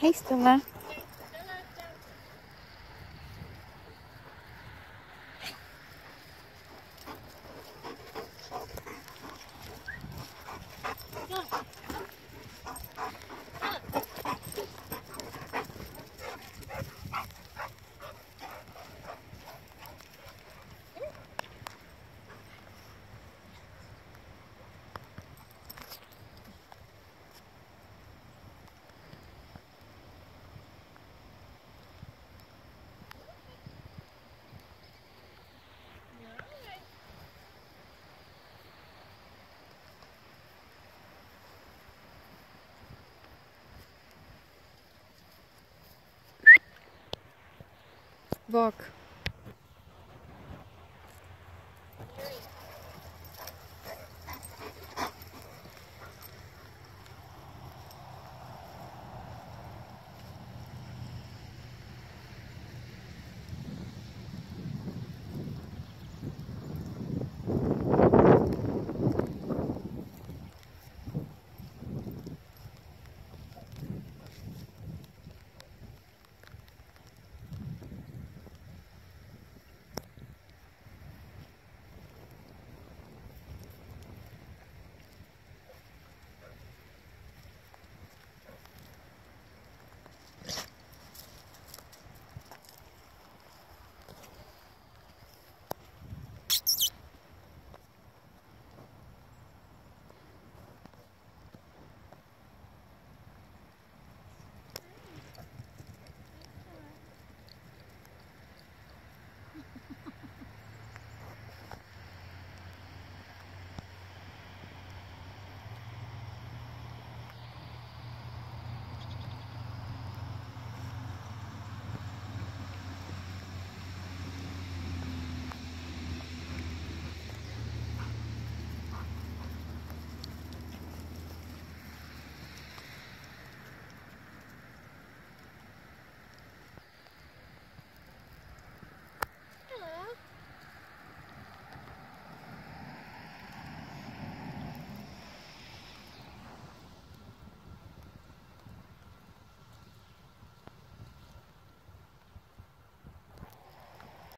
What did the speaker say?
Hej Stella. Bak.